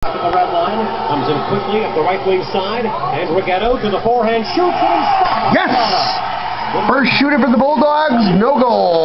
The red line, comes in quickly up the right wing side, Andrighetto to the forehand shoots and stops. Yes! First shooter for the Bulldogs, no goal.